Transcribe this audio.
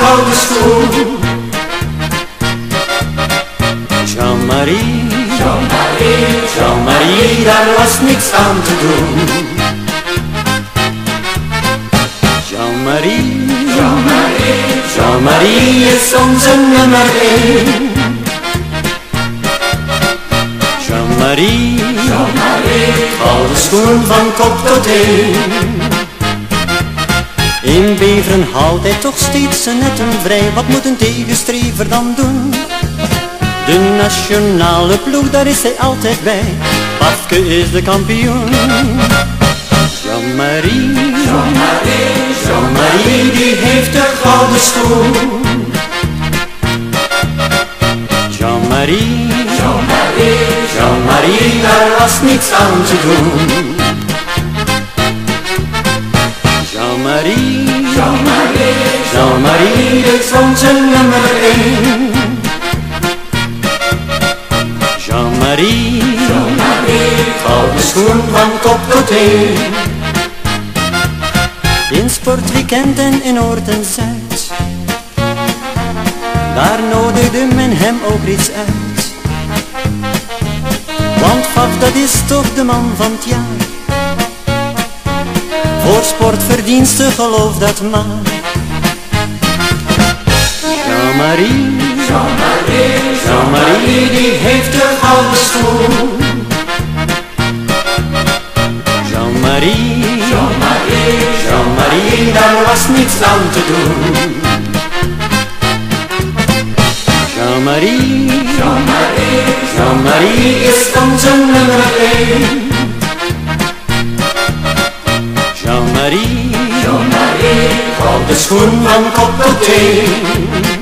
gouden schoen. Jean-Marie, Jean-Marie, Jean-Marie, daar was niks aan te doen. Jean-Marie, Jean-Marie, Jean-Marie is onze nummer één. Jean-Marie, Jean-Marie, gouden schoen van kop tot teen. In Beveren houdt hij toch steeds zijn netten vrij. Wat moet een tegenstrever dan doen? De nationale ploeg, daar is hij altijd bij. Pafke is de kampioen. Jean-Marie, Jean-Marie, Jean-Marie, die heeft de gouden schoen. Jean-Marie, Jean-Marie, Jean-Marie, daar was niets aan te doen. Jean-Marie, Jean-Marie is onze nummer één. Jean-Marie, Jean-Marie, gouden schoen van kop tot teen. In sportweekend en in Noord en Zuid, daar nodigde men hem ook iets uit. Want Faf, dat is toch de man van het jaar. Voor sportverdiensten geloof dat maar. Jean-Marie, Jean-Marie, Jean-Marie, die heeft de gouden schoen. Jean-Marie, Jean-Marie, Jean-Marie, daar was niets aan te doen. Jean-Marie, Jean-Marie, Jean-Marie is onze nummer één. Jean-Marie, Jean-Marie, gouden schoen van kop tot teen.